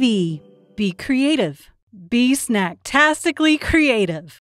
TV. Be creative. Be snacktastically creative.